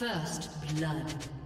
First blood.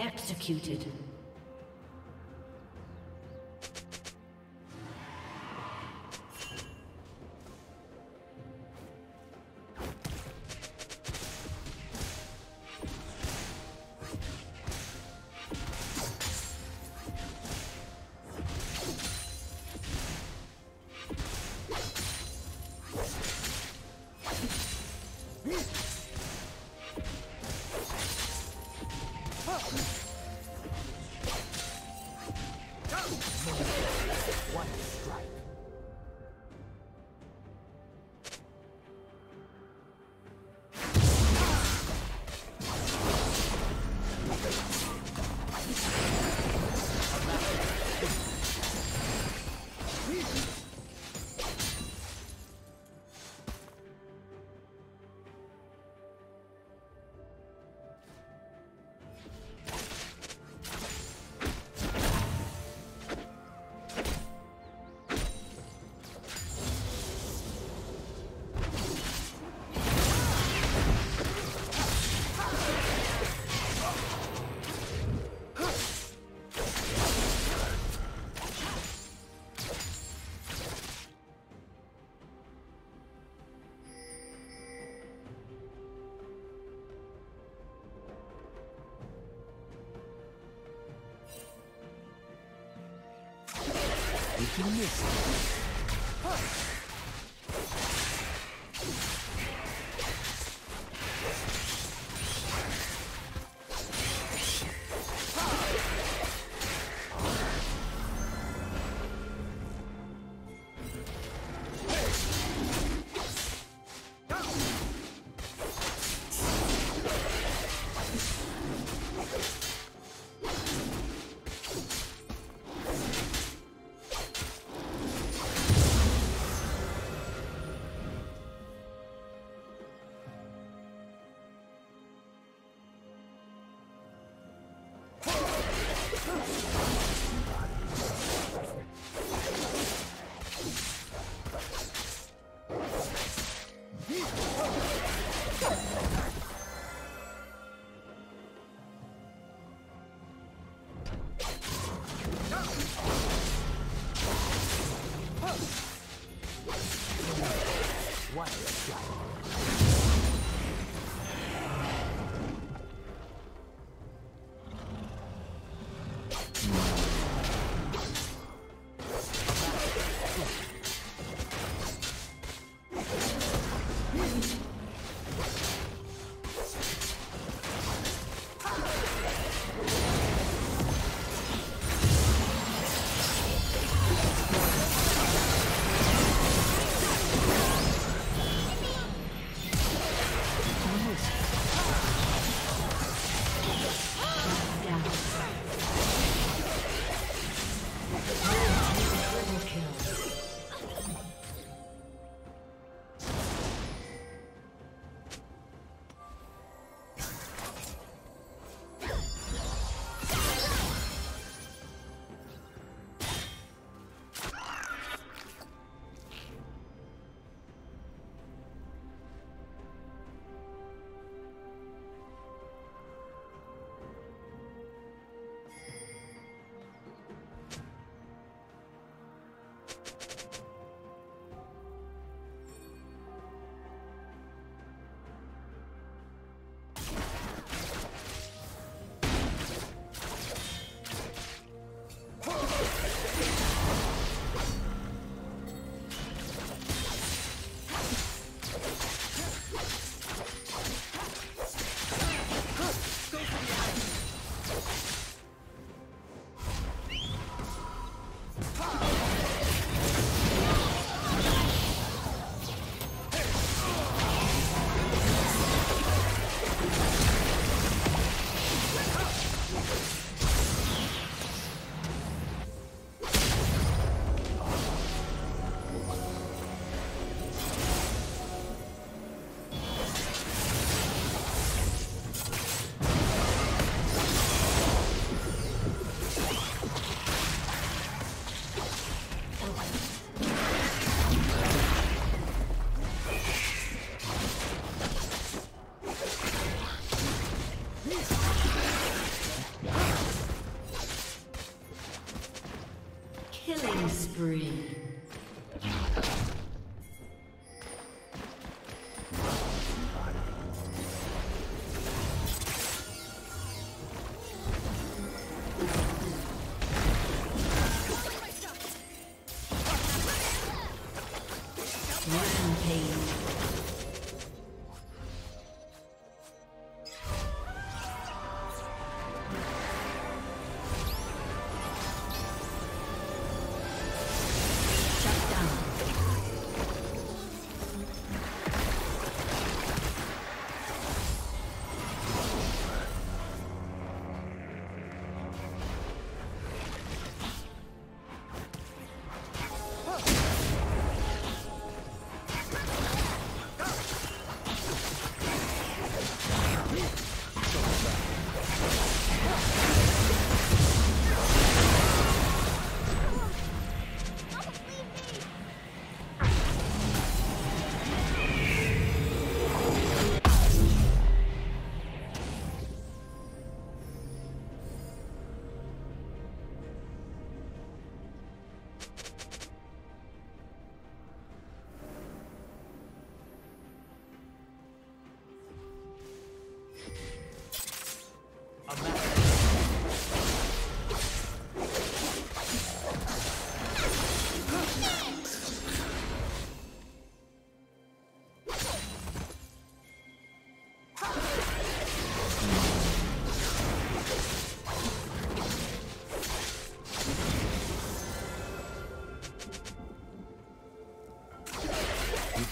Executed. You miss One shot.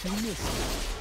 You missed.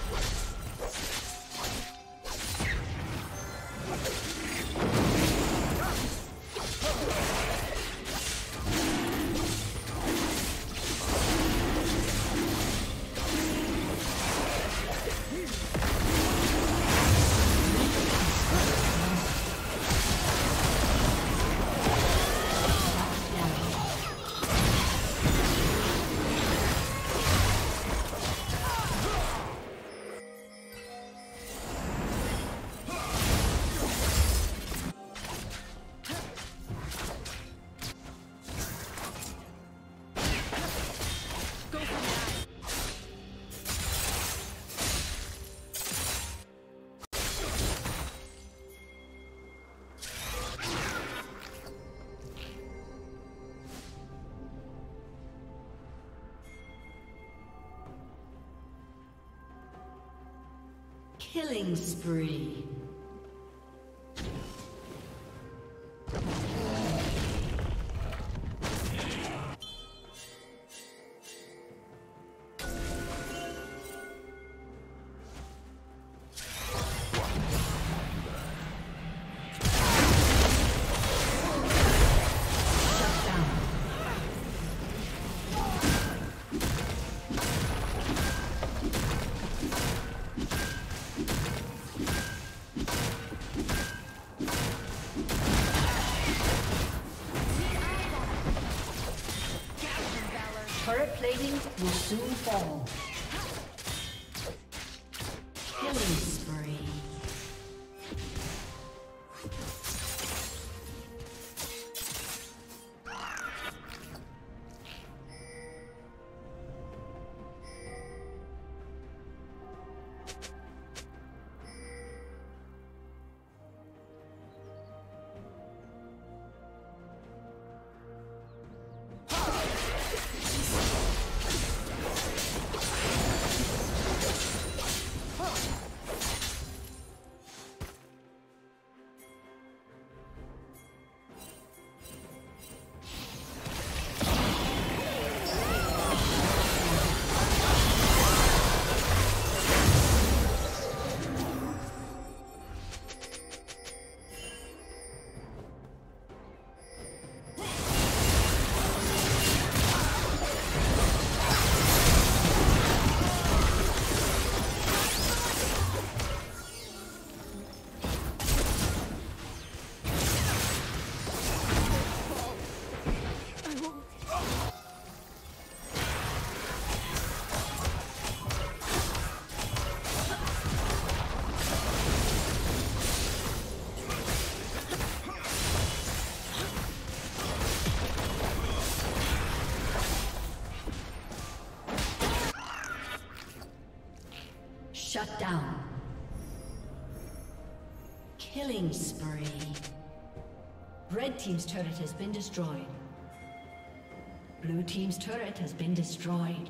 Killing spree. Shut down. Killing spree. Red Team's turret has been destroyed. Blue Team's turret has been destroyed.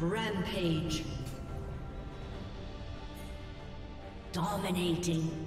Rampage. Dominating.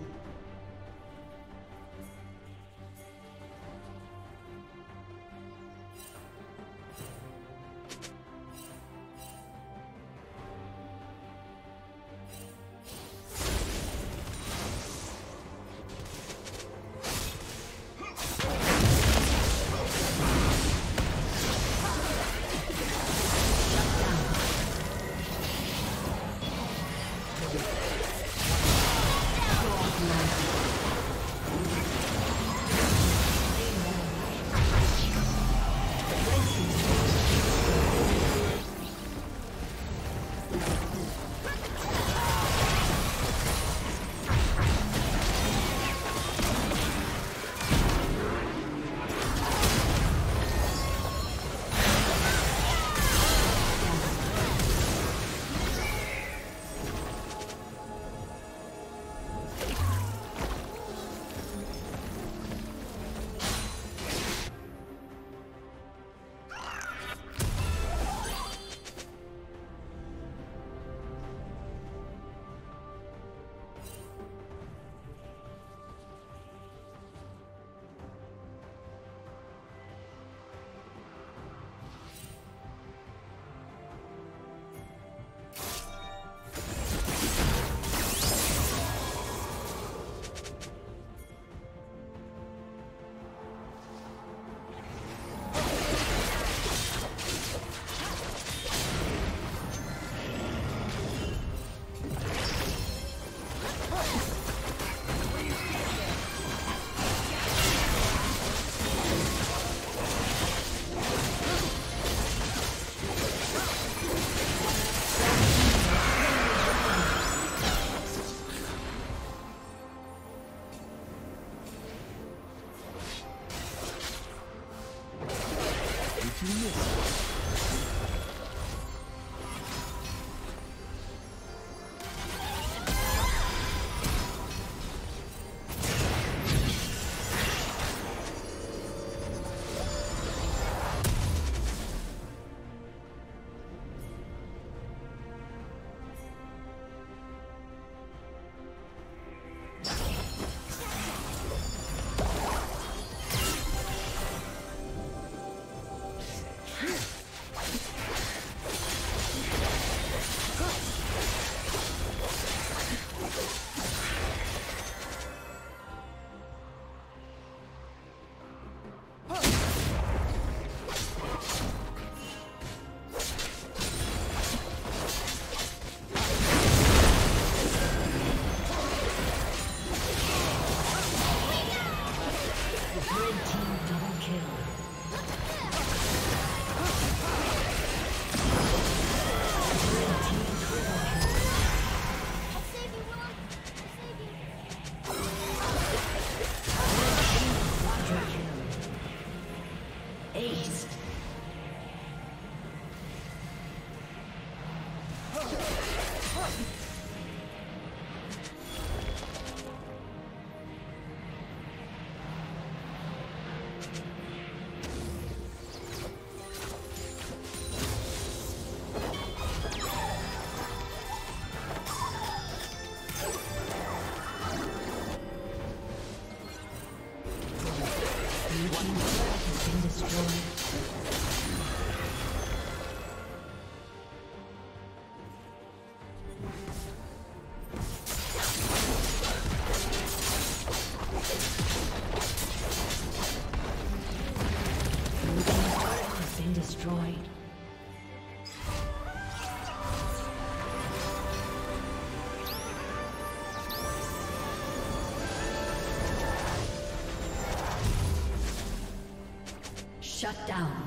Shut down.